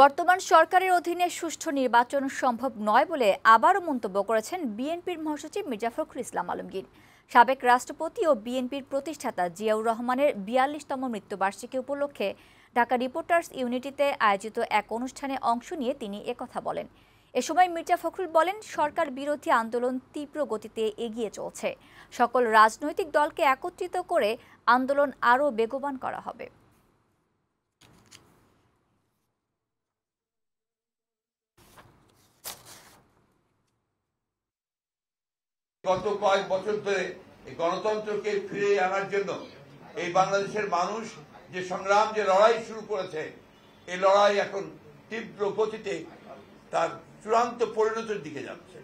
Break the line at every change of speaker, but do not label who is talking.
বর্তমান সরকারের অধীনে সুষ্ঠু নির্বাচন সম্ভব নয় বলে আবারও মন্তব্য করেছেন বিএনপির মহাসচিব মির্জা ফখরুল ইসলাম আলমগীর। সাবেক রাষ্ট্রপতি ও বিএনপির প্রতিষ্ঠাতা জিয়াউর রহমানের বিয়াল্লিশতম মৃত্যুবার্ষিকী উপলক্ষে ঢাকা রিপোর্টার্স ইউনিটিতে আয়োজিত এক অনুষ্ঠানে অংশ নিয়ে তিনি একথা বলেন। এ সময় মির্জা ফখরুল বলেন, সরকার বিরোধী আন্দোলন তীব্র গতিতে এগিয়ে চলছে। সকল রাজনৈতিক দলকে একত্রিত করে আন্দোলন আরও বেগবান করা হবে।
গত কয়েক বছর ধরে এই গণতন্ত্রকে ফিরে আনার জন্য এই বাংলাদেশের মানুষ যে সংগ্রাম, যে লড়াই শুরু করেছে, এই লড়াই এখন তীব্র গতিতে তার চূড়ান্ত পরিণতির দিকে যাচ্ছে।